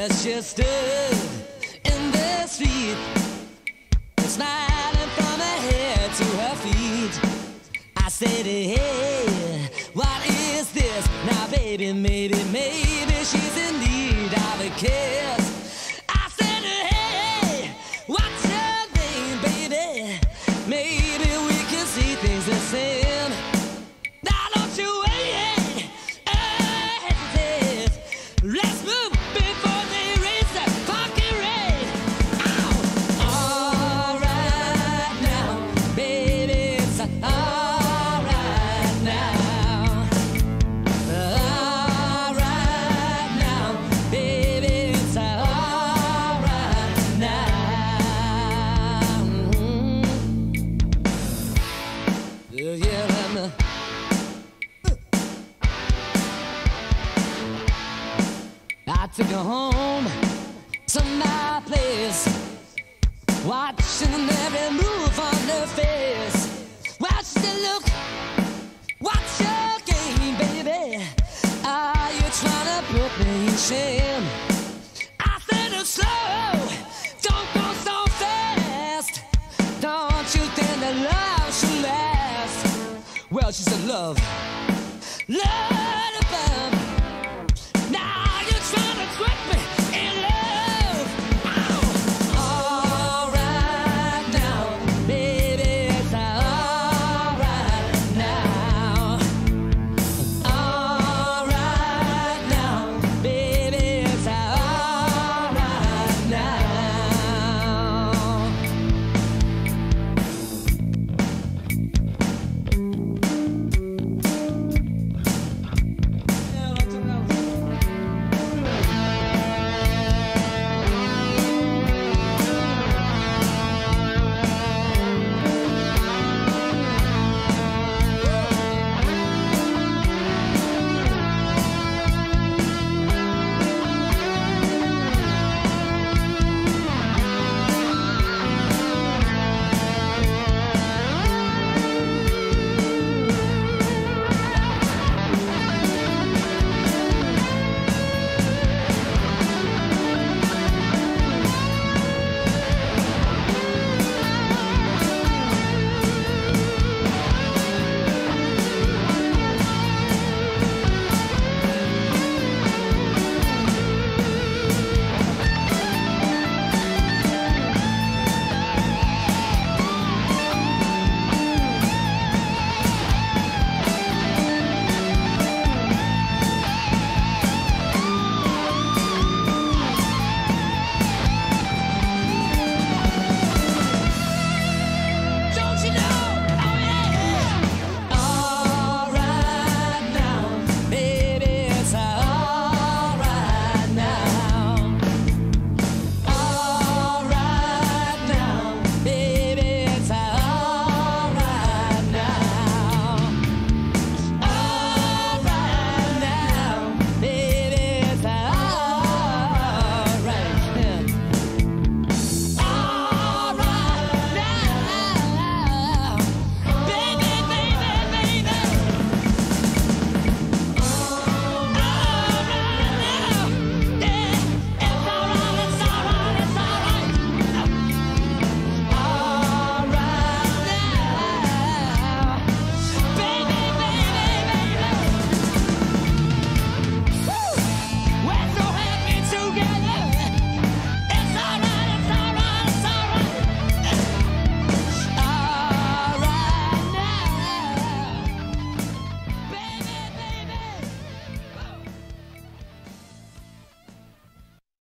as she stood in the street, smiling from her head to her feet. I said, Hey, what is this? Now, baby, maybe, maybe she's in need of a kiss. I took her home to my place, watching every move on her face. Watch the "Look, watch your game, baby? Are you trying to put me in shame?" I said, "It's slow, don't go so fast. Don't you think that love should last?" Well, she said, "Love, love." silence, let me.